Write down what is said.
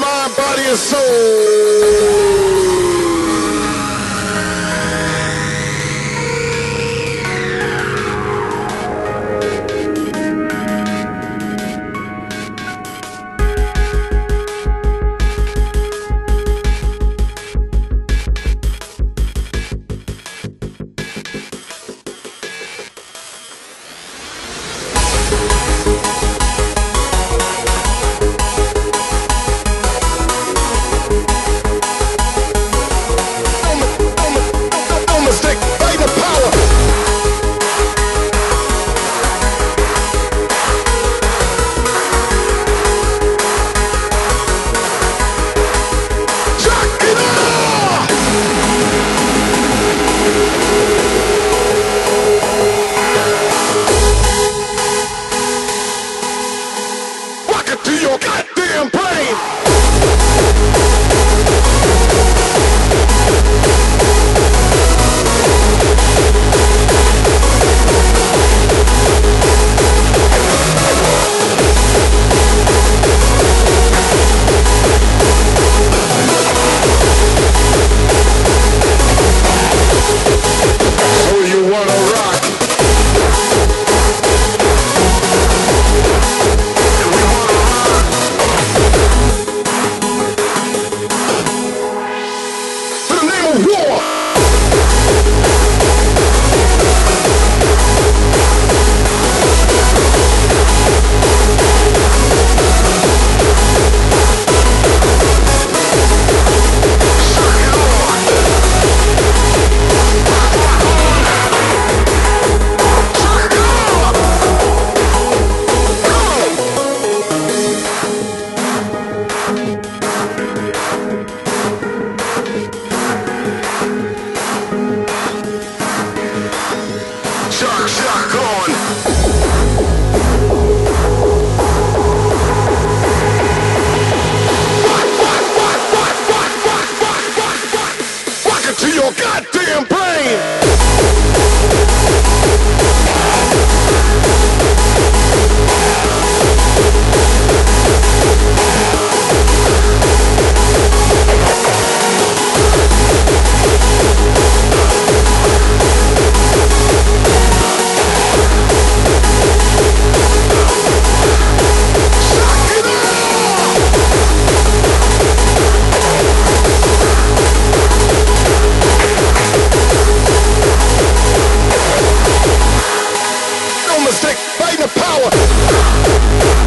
mind, body, and soul. goddamn brain! by the power.